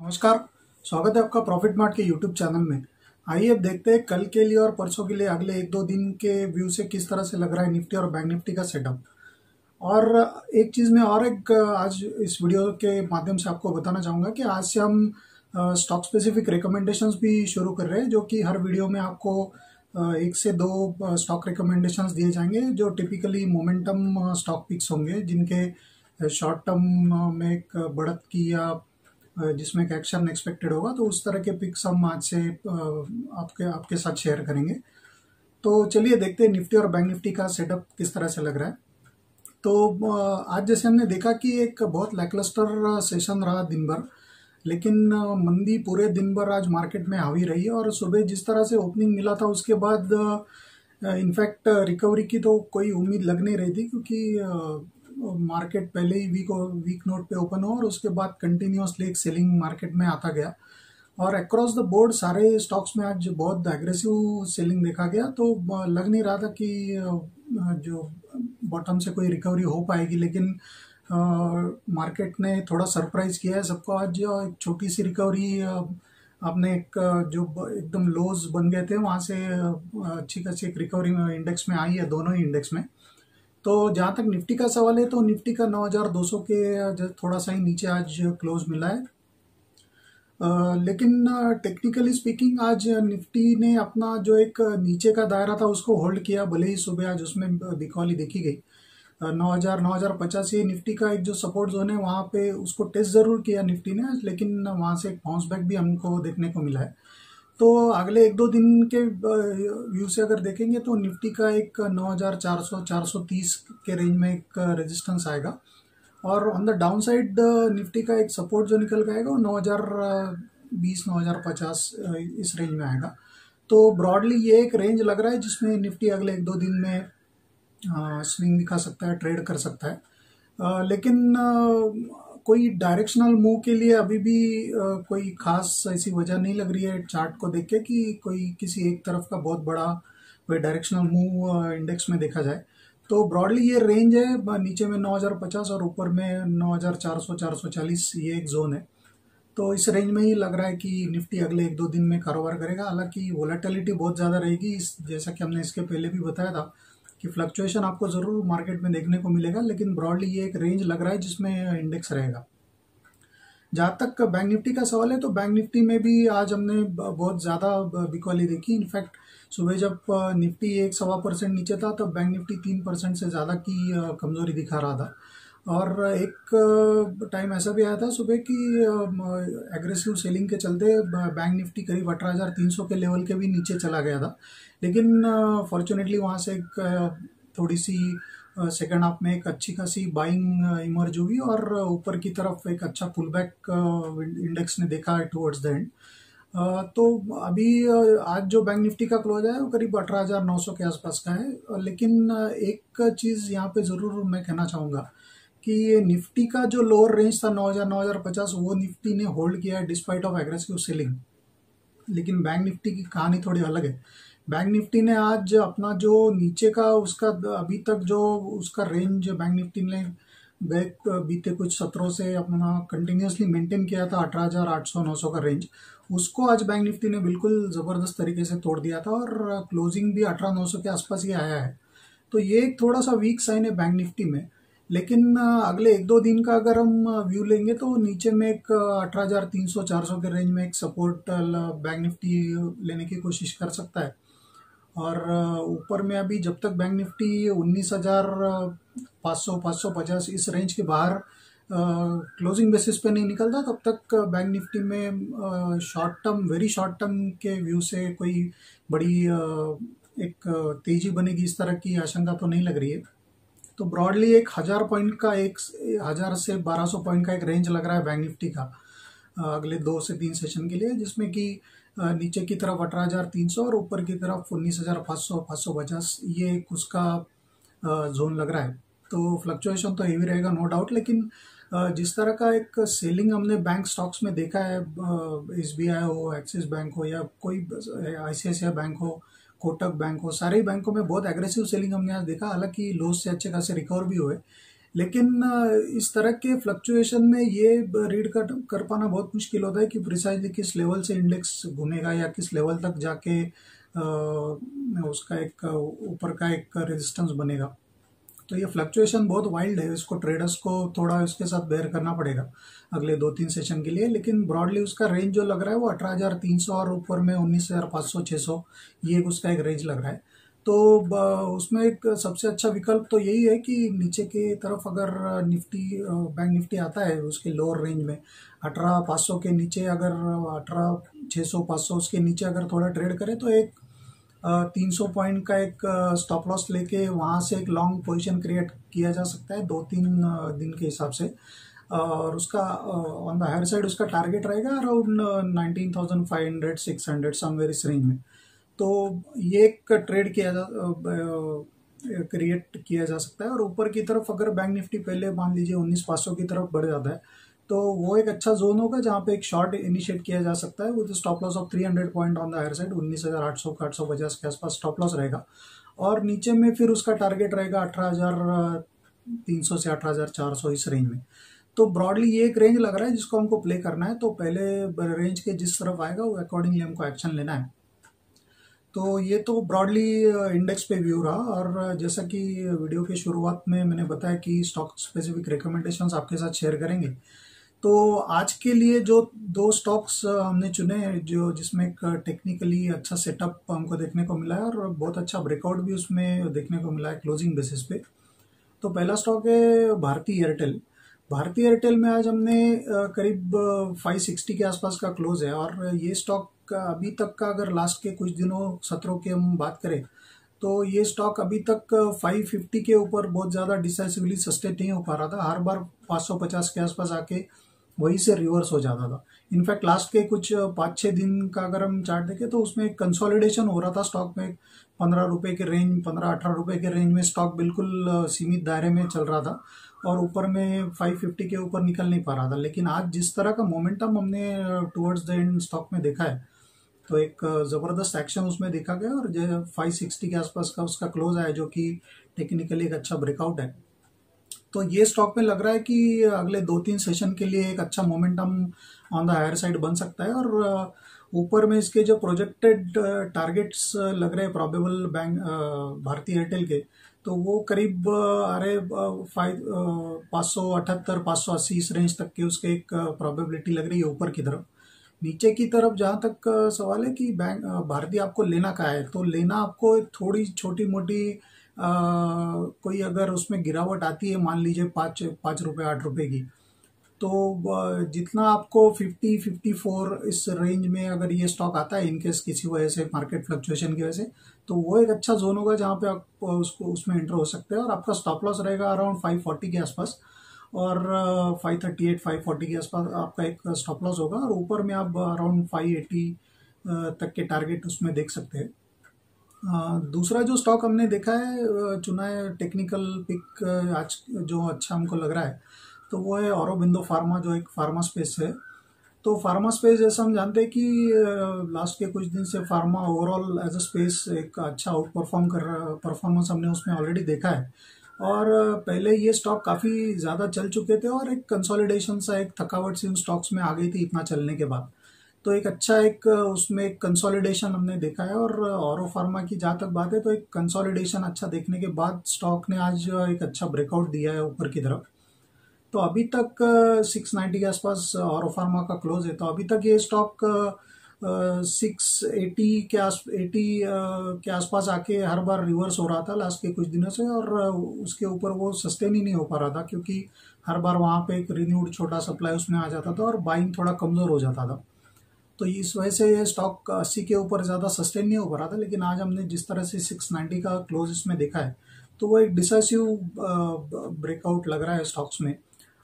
नमस्कार, स्वागत है आपका प्रॉफिट मार्ट के यूट्यूब चैनल में। आइए अब देखते हैं कल के लिए और परसों के लिए अगले एक दो दिन के व्यू से किस तरह से लग रहा है निफ्टी और बैंक निफ्टी का सेटअप और एक चीज़ में और एक, आज इस वीडियो के माध्यम से आपको बताना चाहूँगा कि आज से हम स्टॉक स्पेसिफिक रिकमेंडेशंस भी शुरू कर रहे हैं, जो कि हर वीडियो में आपको एक से दो स्टॉक रिकमेंडेशंस दिए जाएँगे, जो टिपिकली मोमेंटम स्टॉक पिक्स होंगे, जिनके शॉर्ट टर्म में एक बढ़त की या जिसमें एक एक्शन एक्सपेक्टेड होगा तो उस तरह के पिक्स हम आज से आपके आपके साथ शेयर करेंगे। तो चलिए देखते हैं निफ्टी और बैंक निफ्टी का सेटअप किस तरह से लग रहा है। तो आज जैसे हमने देखा कि एक बहुत लैकलस्टर सेशन रहा दिन भर, लेकिन मंदी पूरे दिन भर आज मार्केट में हावी रही और सुबह जिस तरह से ओपनिंग मिला था, उसके बाद इनफैक्ट रिकवरी की तो कोई उम्मीद लग नहीं रही थी, क्योंकि मार्केट पहले ही वीक वीक नोट पे ओपन हो और उसके बाद कंटिन्यूसली एक सेलिंग मार्केट में आता गया। और अक्रॉस द बोर्ड सारे स्टॉक्स में आज बहुत एग्रेसिव सेलिंग देखा गया। तो लग नहीं रहा था कि जो बॉटम से कोई रिकवरी हो पाएगी, लेकिन मार्केट ने थोड़ा सरप्राइज़ किया है सबको। आज एक छोटी सी रिकवरी आपने एक जो एकदम लोज बन गए थे, वहाँ से अच्छी खासी एक रिकवरी इंडेक्स में आई है, दोनों ही इंडेक्स में। तो जहाँ तक निफ्टी का सवाल है तो निफ्टी का 9200 के थोड़ा सा ही नीचे आज क्लोज मिला है। लेकिन टेक्निकली स्पीकिंग आज निफ्टी ने अपना जो एक नीचे का दायरा था, उसको होल्ड किया। भले ही सुबह आज उसमें बिकॉली देखी गई। नौ हज़ार नौ हज़ार पचास ये निफ्टी का एक जो सपोर्ट जोन है, वहाँ पे उसको टेस्ट ज़रूर किया निफ्टी ने लेकिन वहाँ से एक बाउंस बैक भी हमको देखने को मिला है। तो अगले एक दो दिन के व्यू से अगर देखेंगे तो निफ्टी का एक 9400 430 के रेंज में एक रेजिस्टेंस आएगा। और on the down side Nifty का एक सपोर्ट जो निकल के आएगा वो नौ हज़ार पचास इस रेंज में आएगा। तो ब्रॉडली ये एक रेंज लग रहा है जिसमें निफ्टी अगले एक दो दिन में स्विंग दिखा सकता है ट्रेड कर सकता है। लेकिन कोई डायरेक्शनल मूव के लिए अभी भी कोई खास ऐसी वजह नहीं लग रही है चार्ट को देख के कि कोई किसी एक तरफ़ का बहुत बड़ा कोई डायरेक्शनल मूव इंडेक्स में देखा जाए। तो ब्रॉडली ये रेंज है नीचे में 9050 और ऊपर में 9400 440 ये एक जोन है। तो इस रेंज में ही लग रहा है कि निफ्टी अगले एक दो दिन में कारोबार करेगा। हालाँकि वोलेटिलिटी बहुत ज़्यादा रहेगी जैसा कि हमने इसके पहले भी बताया था कि फ्लक्चुएशन आपको ज़रूर मार्केट में देखने को मिलेगा, लेकिन ब्रॉडली ये एक रेंज लग रहा है जिसमें इंडेक्स रहेगा। जहाँ तक बैंक निफ्टी का सवाल है तो बैंक निफ्टी में भी आज हमने बहुत ज़्यादा बिकवाली देखी। इनफैक्ट सुबह जब निफ्टी एक सवा परसेंट नीचे था तो बैंक निफ्टी तीन परसेंट से ज़्यादा की कमज़ोरी दिखा रहा था। और एक टाइम ऐसा भी आया था सुबह कि एग्रेसिव सेलिंग के चलते बैंक निफ्टी करीब अठारह हज़ार तीन सौ के लेवल के भी नीचे चला गया था। लेकिन फॉर्चुनेटली वहाँ से एक थोड़ी सी सेकेंड हाफ़ में एक अच्छी खासी बाइंग इमर्ज हुई और ऊपर की तरफ़ एक अच्छा पुल बैक इंडेक्स ने देखा है टुवर्ड्स द एंड तो अभी आज जो बैंक निफ्टी का क्लोज है वो करीब अठारह हज़ार नौ सौ के आसपास का है। लेकिन एक चीज़ यहाँ पे ज़रूर मैं कहना चाहूँगा कि ये निफ्टी का जो लोअर रेंज था नौ हज़ार नौ हज़ार पचास, वो निफ्टी ने होल्ड किया है डिस्पाइट ऑफ़ एग्रेसिव सेलिंग लेकिन बैंक निफ्टी की कहानी थोड़ी अलग है। बैंक निफ्टी ने आज अपना जो नीचे का, उसका अभी तक जो उसका रेंज बैंक निफ्टी ने बैक बीते कुछ सत्रों से अपना कंटिन्यूसली मेंटेन किया था, अठारह हज़ार आठ सौ, नौ सौ का रेंज उसको आज बैंक निफ्टी ने बिल्कुल ज़बरदस्त तरीके से तोड़ दिया था और क्लोजिंग भी अठारह, नौ सौ के आसपास ही आया है। तो ये एक थोड़ा सा वीक साइन है बैंक निफ्टी में। लेकिन अगले एक दो दिन का अगर हम व्यू लेंगे तो नीचे में एक अठारह हज़ार तीन सौ चार सौ के रेंज में एक सपोर्ट बैंक निफ्टी लेने की कोशिश कर सकता है। और ऊपर में अभी जब तक बैंक निफ्टी उन्नीस हज़ार पाँच सौ पाँच सौ पचास इस रेंज के बाहर क्लोजिंग बेसिस पे नहीं निकलता, तब तक बैंक निफ्टी में short term very short term के व्यू से कोई बड़ी एक तेज़ी बनेगी इस तरह की आशंका तो नहीं लग रही है। तो ब्रॉडली एक हज़ार पॉइंट का एक हज़ार से बारह सौ पॉइंट का एक रेंज लग रहा है बैंक निफ्टी का अगले दो से तीन सेशन के लिए, जिसमें कि नीचे की तरफ़ अठारह हज़ार तीन सौ और ऊपर की तरफ़ उन्नीस हज़ार पाँच सौ पाँच सौ पचास, ये एक उसका जोन लग रहा है। तो फ्लक्चुएशन तो हेवी रहेगा नो डाउट लेकिन जिस तरह का एक सेलिंग हमने बैंक स्टॉक्स में देखा है एस हो एक्सिस बैंक हो या कोई आई सी आई सी आई बैंक हो कोटक बैंक हो, सारे बैंकों में बहुत एग्रेसिव सेलिंग हमने आज देखा, हालाँकि लोस से अच्छे खासे रिकवर भी हुए। लेकिन इस तरह के फ्लक्चुएशन में ये रीड कर कर पाना बहुत मुश्किल होता है कि प्रिसाइजली किस लेवल से इंडेक्स घूमेगा या किस लेवल तक जाके उसका एक, ऊपर का एक रेजिस्टेंस बनेगा। तो ये फ्लक्चुएशन बहुत वाइल्ड है, इसको ट्रेडर्स को थोड़ा इसके साथ बेयर करना पड़ेगा अगले दो तीन सेशन के लिए। लेकिन ब्रॉडली उसका रेंज जो लग रहा है वो अठारह हज़ार तीन सौ और ऊपर में उन्नीस हज़ार पाँच सौ छः सौ, ये उसका एक रेंज लग रहा है। तो उसमें एक सबसे अच्छा विकल्प तो यही है कि नीचे की तरफ़ अगर निफ्टी बैंक निफ्टी आता है उसके लोअर रेंज में, अठारह पाँच सौ के नीचे अगर अठारह छः सौ, पाँच सौ उसके नीचे अगर थोड़ा ट्रेड करे तो एक तीन सौ पॉइंट का एक स्टॉप लॉस लेके वहाँ से एक लॉन्ग पोजीशन क्रिएट किया जा सकता है दो तीन दिन के हिसाब से। और उसका ऑन द हायर साइड उसका टारगेट रहेगा around nineteen thousand five hundred six hundred somewhere इस रेंज में। तो ये एक ट्रेड किया जा क्रिएट किया जा सकता है। और ऊपर की तरफ़ अगर बैंक निफ्टी पहले मान लीजिए उन्नीस पाँच सौ की तरफ़ बढ़ जाता है तो वो एक अच्छा जोन होगा जहाँ पे एक शॉर्ट इनिशिएट किया जा सकता है with stop loss of 300 point on the higher side उन्नीस हज़ार आठ सौ आठ सौ पचास के आसपास स्टॉप लॉस रहेगा। और नीचे में फिर उसका टारगेट रहेगा अठारह हज़ार, तीन सौ से अठारह हज़ार चार सौ इस रेंज में। तो ब्रॉडली ये एक रेंज लग रहा है जिसको हमको प्ले करना है तो पहले रेंज के जिस तरफ़ आएगा, वो अकॉर्डिंगली हमको एक्शन लेना है। तो ये तो ब्रॉडली इंडेक्स पे व्यू रहा और जैसा कि वीडियो की शुरुआत में मैंने बताया कि स्टॉक स्पेसिफिक रिकमेंडेशंस आपके साथ शेयर करेंगे। तो आज के लिए जो दो स्टॉक्स हमने चुने जो जिसमें एक टेक्निकली अच्छा सेटअप हमको देखने को मिला है और बहुत अच्छा ब्रेकआउट भी उसमें देखने को मिला है क्लोजिंग बेसिस पे। तो पहला स्टॉक है भारती एयरटेल भारती एयरटेल में आज हमने करीब 560 के आसपास का क्लोज है और ये स्टॉक अभी तक का अगर लास्ट के कुछ दिनों, सत्रों की हम बात करें तो ये स्टॉक अभी तक 550 के ऊपर बहुत ज़्यादा डिसाइसिवली सस्टेन नहीं हो पा रहा था। हर बार 550 के आसपास आके वहीं से रिवर्स हो जाता था। इनफैक्ट लास्ट के कुछ पाँच छः दिन का अगर हम चार्ट देखें तो उसमें एक कंसोलिडेशन हो रहा था स्टॉक में। पंद्रह रुपये के रेंज पंद्रह अठारह रुपये के रेंज में स्टॉक बिल्कुल सीमित दायरे में चल रहा था और ऊपर में 550 के ऊपर निकल नहीं पा रहा था। लेकिन आज जिस तरह का मोमेंटम हमने टुवर्ड्स द एंड स्टॉक में देखा है तो एक ज़बरदस्त एक्शन उसमें देखा गया और जो 560 के आसपास का उसका क्लोज आया, जो कि टेक्निकली एक अच्छा ब्रेकआउट है। तो ये स्टॉक में लग रहा है कि अगले दो तीन सेशन के लिए एक अच्छा momentum on the higher side बन सकता है और ऊपर में इसके जो प्रोजेक्टेड टारगेट्स लग रहे हैं प्रॉबेबल बैंक भारतीय एयरटेल के तो वो करीब आ रहे फाइव पाँच सौ अठहत्तर, पाँच सौ अस्सी इस रेंज तक के उसके एक प्रोबेबिलिटी लग रही है ऊपर की तरफ़। नीचे की तरफ़ जहाँ तक सवाल है कि बैंक भारतीय आपको लेना का है? तो लेना आपको थोड़ी छोटी मोटी कोई अगर उसमें गिरावट आती है, मान लीजिए पाँच पाँच रुपये आठ रुपये की तो जितना आपको फिफ्टी फिफ्टी फोर इस रेंज में अगर ये स्टॉक आता है इनकेस किसी वजह से मार्केट फ्लक्चुएशन की वजह से तो वो एक अच्छा जोन होगा जहाँ पे आप उसको, उसमें एंटर हो सकते हैं और आपका स्टॉप लॉस रहेगा अराउंड फाइव फोर्टी के आसपास और five thirty eight five forty के आसपास आपका एक स्टॉप लॉस होगा और ऊपर में आप अराउंड फाइव एटी तक के टारगेट उसमें देख सकते हैं। दूसरा जो स्टॉक हमने देखा है चुना है टेक्निकल पिक आज जो अच्छा हमको लग रहा है तो वो है औरबिंदो फार्मा जो एक फार्मा स्पेस है। तो फार्मा स्पेस जैसा हम जानते हैं कि लास्ट के कुछ दिन से pharma overall as a space एक अच्छा आउट परफॉर्म कर रहा परफॉर्मेंस हमने उसमें ऑलरेडी देखा है। और पहले ये स्टॉक काफ़ी ज़्यादा चल चुके थे और एक कंसोलिडेशन सा, एक थकावट सी उन स्टॉक्स में आ गई थी इतना चलने के बाद। तो एक अच्छा एक, उसमें एक कंसोलिडेशन हमने देखा है और औरो फार्मा की जहाँ तक बात है तो एक कंसोलिडेशन अच्छा देखने के बाद स्टॉक ने आज एक अच्छा ब्रेकआउट दिया है ऊपर की तरफ़। तो अभी तक सिक्स नाइन्टी के आसपास औरो फार्मा का क्लोज है तो अभी तक ये स्टॉक सिक्स एटी के आस एटी के आसपास आके हर बार रिवर्स हो रहा था लास्ट के कुछ दिनों से और उसके ऊपर वो सस्टेन ही नहीं हो पा रहा था, क्योंकि हर बार वहाँ पे एक रिन्यूड छोटा सप्लाई उसमें आ जाता था और बाइंग थोड़ा कमज़ोर हो जाता था। तो इस वजह से ये स्टॉक अस्सी के ऊपर ज़्यादा सस्टेन नहीं हो पा रहा था लेकिन आज हमने जिस तरह से सिक्स नाइन्टी का क्लोज इसमें देखा है तो वो एक डिसाइसिव ब्रेकआउट लग रहा है स्टॉक्स में।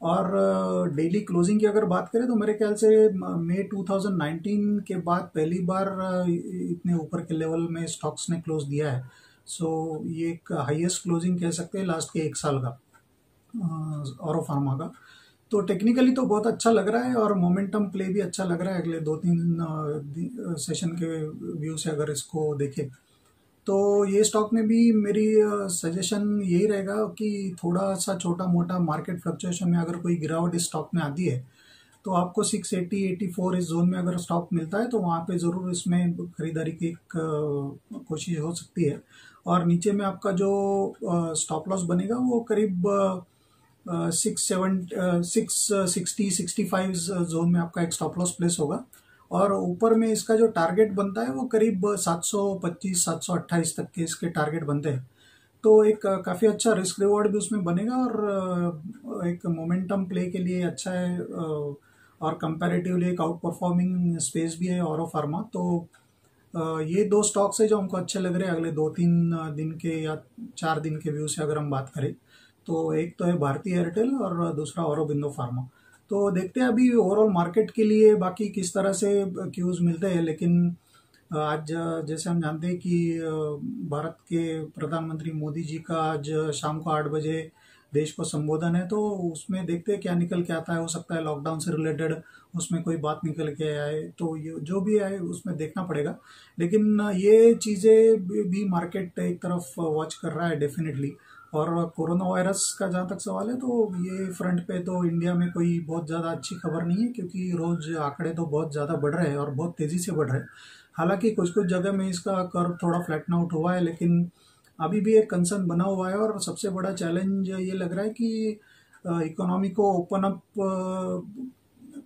और डेली क्लोजिंग की अगर बात करें तो मेरे ख्याल से मई 2019 के बाद पहली बार इतने ऊपर के लेवल में स्टॉक्स ने क्लोज दिया है। सो so, ये एक हाईएस्ट क्लोजिंग कह सकते हैं लास्ट के एक साल का और फार्मा का। तो टेक्निकली तो बहुत अच्छा लग रहा है और मोमेंटम प्ले भी अच्छा लग रहा है अगले दो तीन सेशन के व्यू से अगर इसको देखें। तो ये स्टॉक में भी मेरी सजेशन यही रहेगा कि थोड़ा सा छोटा मोटा मार्केट फ्लक्चुएशन में अगर कोई गिरावट इस स्टॉक में आती है तो आपको 680 84 इस जोन में अगर स्टॉक मिलता है तो वहाँ पे ज़रूर इसमें खरीदारी की एक कोशिश हो सकती है। और नीचे में आपका जो स्टॉप लॉस बनेगा, वो करीब six seven six sixty sixty five zone में आपका एक स्टॉप लॉस प्लेस होगा। और ऊपर में इसका जो टारगेट बनता है, वो करीब 725 728 तक के इसके टारगेट बनते हैं। तो एक काफ़ी अच्छा रिस्क रिवॉर्ड भी उसमें बनेगा और एक मोमेंटम प्ले के लिए अच्छा है और कंपैरेटिवली एक आउट परफॉर्मिंग स्पेस भी है और फार्मा तो ये दो स्टॉक्स है जो हमको अच्छे लग रहे हैं अगले दो तीन दिन के या चार दिन के व्यू से अगर हम बात करें। तो एक तो है भारतीय एयरटेल और दूसरा औरबिंदो फार्मा तो देखते हैं अभी ओवरऑल मार्केट के लिए बाकी किस तरह से क्यूज मिलते हैं, लेकिन आज जैसे हम जानते हैं कि भारत के प्रधानमंत्री मोदी जी का आज शाम को आठ बजे देश को संबोधन है तो उसमें देखते हैं क्या निकल के आता है। हो सकता है लॉकडाउन से रिलेटेड उसमें कोई बात निकल के आए तो ये, जो भी आए उसमें देखना पड़ेगा। लेकिन ये चीज़ें भी मार्केट एक तरफ़ वॉच कर रहा है डेफिनेटली और कोरोना वायरस का जहाँ तक सवाल है तो ये फ्रंट पे तो इंडिया में कोई बहुत ज़्यादा अच्छी खबर नहीं है, क्योंकि रोज़ आंकड़े तो बहुत ज़्यादा बढ़ रहे हैं और बहुत तेज़ी से बढ़ रहे हैं। हालाँकि कुछ कुछ जगह में इसका कर्व थोड़ा फ्लैटन आउट हुआ है, लेकिन अभी भी एक कंसर्न बना हुआ है और सबसे बड़ा चैलेंज ये लग रहा है कि इकोनॉमी को ओपन अप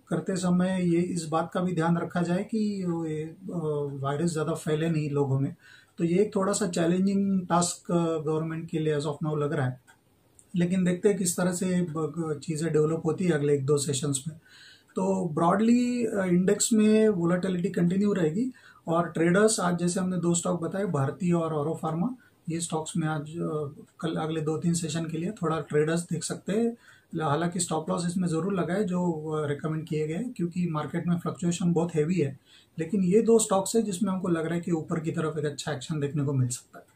करते समय ये इस बात का भी ध्यान रखा जाए कि वायरस ज़्यादा फैले नहीं लोगों में। तो ये एक थोड़ा सा चैलेंजिंग टास्क गवर्नमेंट के लिए एज ऑफ़ नाउ लग रहा है। लेकिन देखते हैं किस तरह से चीज़ें डेवलप होती है अगले एक दो सेशंस में। तो ब्रॉडली इंडेक्स में वोलाटिलिटी कंटिन्यू रहेगी और ट्रेडर्स आज जैसे हमने दो स्टॉक बताए, भारतीय और औरो फार्मा ये स्टॉक्स में आज कल अगले दो तीन सेशन के लिए थोड़ा ट्रेडर्स देख सकते हैं। हालाँकि स्टॉप लॉस इसमें ज़रूर लगाए जो रिकमेंड किए गए क्योंकि मार्केट में फ्लक्चुएशन बहुत हैवी है। लेकिन ये दो स्टॉक्स है जिसमें हमको लग रहा है कि ऊपर की तरफ़ एक अच्छा एक्शन देखने को मिल सकता है।